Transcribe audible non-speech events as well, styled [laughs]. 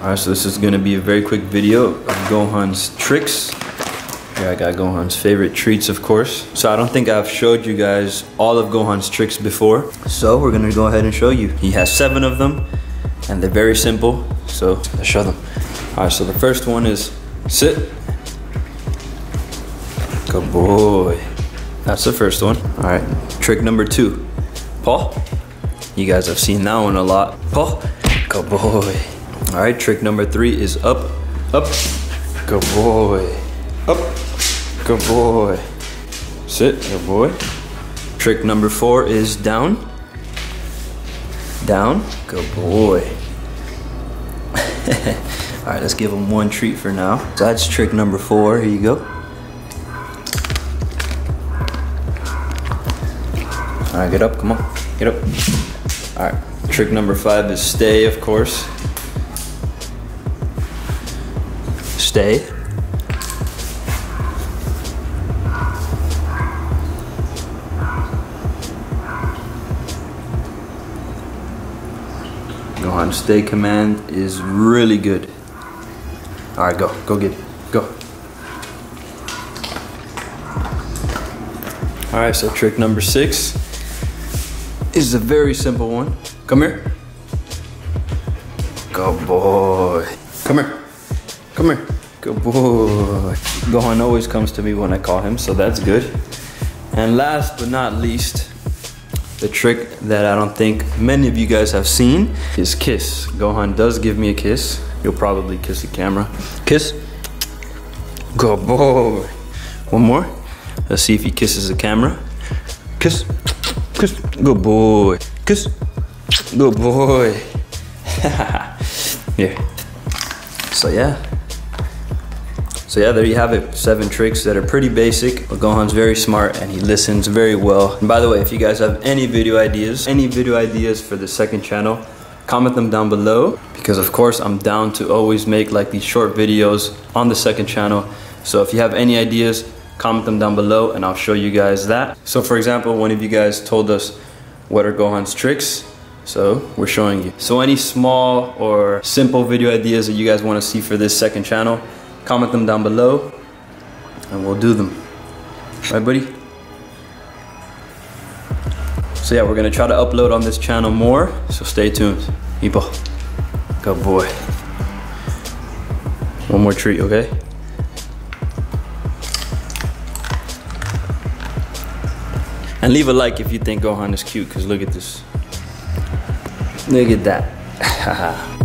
Alright, so this is gonna be a very quick video of Gohan's tricks. Here I got Gohan's favorite treats, of course. So I don't think I've showed you guys all of Gohan's tricks before. So we're gonna go ahead and show you. He has seven of them, and they're very simple. So let's show them. Alright, so the first one is sit. Good boy. That's the first one. Alright, trick number two. Paul. You guys have seen that one a lot. Paul. Good boy. All right, trick number three is up, up. Good boy. Up. Good boy. Sit. Good boy. Trick number four is down. Down. Good boy. [laughs] All right, let's give him one treat for now. So that's trick number four. Here you go. All right, get up. Come on. Get up. All right. Trick number five is stay, of course. Stay. on, stay command is really good. All right, go, go get it, go. All right, so trick number six is a very simple one. Come here. Good boy. Come here. Come here. Good boy. Gohan always comes to me when I call him, so that's good. And last but not least, the trick that I don't think many of you guys have seen is kiss. Gohan does give me a kiss. You'll probably kiss the camera. Kiss. Good boy. One more. Let's see if he kisses the camera. Kiss. Kiss. Good boy. Kiss. Good boy. [laughs] yeah. So yeah. So yeah, there you have it. Seven tricks that are pretty basic, but Gohan's very smart and he listens very well. And by the way, if you guys have any video ideas, any video ideas for the second channel, comment them down below because of course I'm down to always make like these short videos on the second channel. So if you have any ideas, comment them down below and I'll show you guys that. So for example, one of you guys told us what are Gohan's tricks. So we're showing you. So any small or simple video ideas that you guys want to see for this second channel, comment them down below and we'll do them. Right, buddy? So yeah, we're gonna try to upload on this channel more, so stay tuned. Ipo, good boy. One more treat, okay? And leave a like if you think Gohan is cute, because look at this. Look at that. [laughs]